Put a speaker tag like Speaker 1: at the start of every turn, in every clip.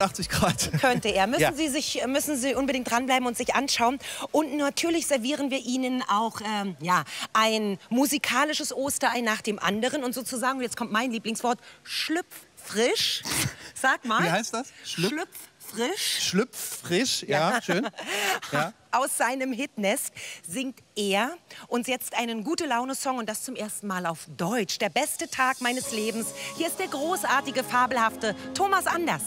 Speaker 1: 80 Grad.
Speaker 2: Könnte er. Müssen,
Speaker 1: Ja.
Speaker 2: Sie sich, müssen Sie unbedingt dranbleiben und sich anschauen. Und natürlich servieren wir Ihnen auch ähm, ja, ein musikalisches Osterei nach dem anderen. Und sozusagen, und jetzt kommt mein Lieblingswort, schlüpffrisch. Sag mal.
Speaker 1: Wie heißt das? Schlüpf-
Speaker 2: Schlüpffrisch.
Speaker 1: Schlüpffrisch, ja, schön. Ja.
Speaker 2: Aus seinem Hitnest singt er uns jetzt einen gute Laune-Song und das zum ersten Mal auf Deutsch. Der beste Tag meines Lebens. Hier ist der großartige, fabelhafte Thomas Anders.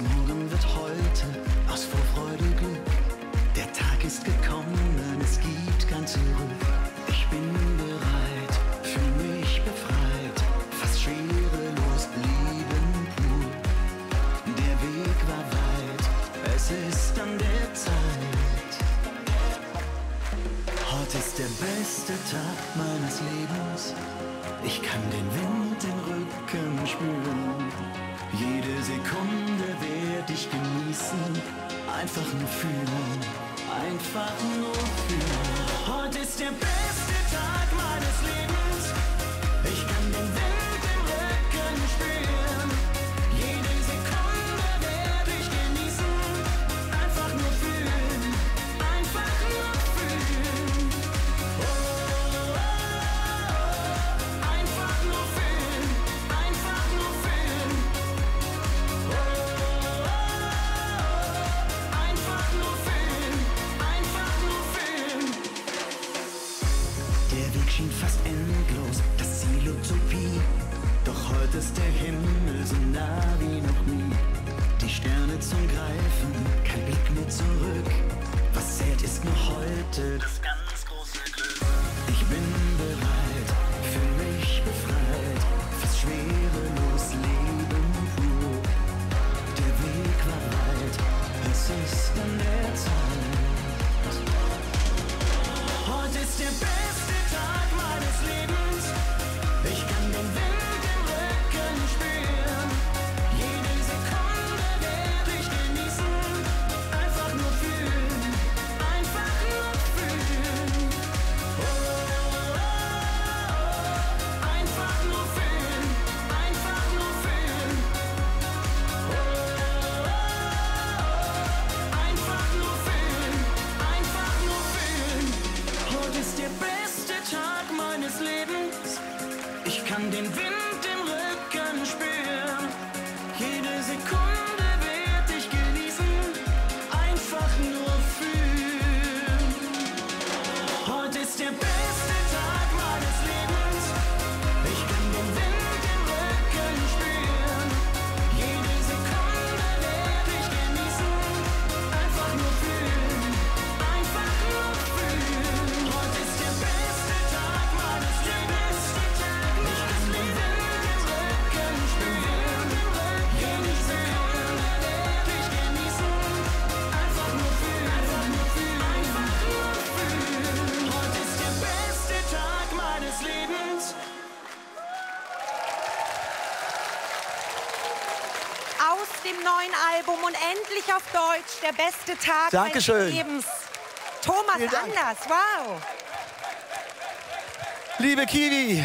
Speaker 3: Morgen wird heute, aus Vorfreude Glück. Der Tag ist gekommen, ist der beste Tag meines Lebens. Ich kann den Wind im Rücken spüren. Jede Sekunde werde ich genießen. Einfach nur fühlen. Einfach nur fühlen. Heute ist der beste Tag meines Lebens. Der Weg schien fast endlos, das Ziel Utopie. Doch heute ist der Himmel so nah wie noch nie. Die Sterne zum Greifen, kein Blick mehr zurück. Was zählt ist nur heute kann den Wind im Rücken spüren.
Speaker 2: Neuen Album und endlich auf Deutsch der beste Tag
Speaker 1: Dankeschön.
Speaker 2: meines Lebens. Thomas. Anders, wow.
Speaker 1: Liebe Kiwi.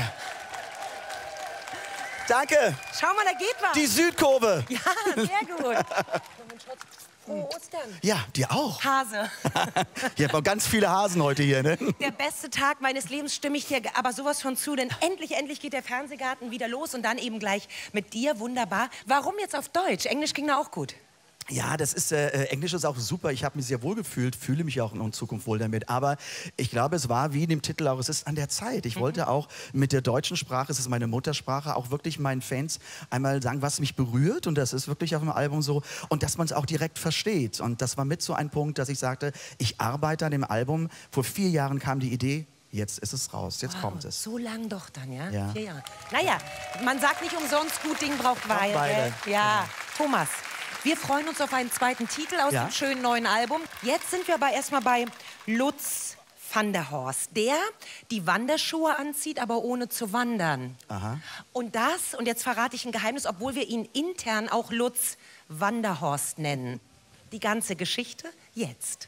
Speaker 1: Danke.
Speaker 2: Schau mal, da geht was.
Speaker 1: Die Südkurve.
Speaker 2: ja, sehr gut. Frohe Ostern.
Speaker 1: Ja, dir auch.
Speaker 2: Hase.
Speaker 1: Ihr habt auch ganz viele Hasen heute hier, ne?
Speaker 2: Der beste Tag meines Lebens stimme ich dir aber sowas von zu, denn endlich, endlich geht der Fernsehgarten wieder los und dann eben gleich mit dir, wunderbar. Warum jetzt auf Deutsch? Englisch ging da auch gut.
Speaker 1: Ja, das ist, äh, äh, Englisch ist auch super. Ich habe mich sehr wohl gefühlt, fühle mich auch in Zukunft wohl damit. Aber ich glaube, es war wie in dem Titel auch, es ist an der Zeit. Ich wollte auch mit der deutschen Sprache, es ist meine Muttersprache, auch wirklich meinen Fans einmal sagen, was mich berührt. Und das ist wirklich auf dem Album so. Und dass man es auch direkt versteht. Und das war mit so ein Punkt, dass ich sagte, ich arbeite an dem Album. Vor vier Jahren kam die Idee, jetzt ist es raus, jetzt kommt es.
Speaker 2: So lang doch dann, ja?
Speaker 1: Ja.
Speaker 2: Vier Jahre. Naja, man sagt nicht umsonst, gut Ding braucht
Speaker 1: Weile.
Speaker 2: Gell? Ja, Thomas. Wir freuen uns auf einen zweiten Titel aus
Speaker 1: Ja.
Speaker 2: dem schönen neuen Album. Jetzt sind wir aber erstmal bei Lutz van der Horst, der die Wanderschuhe anzieht, aber ohne zu wandern.
Speaker 1: Aha.
Speaker 2: Und das, und jetzt verrate ich ein Geheimnis, obwohl wir ihn intern auch Lutz Wanderhorst nennen. Die ganze Geschichte jetzt.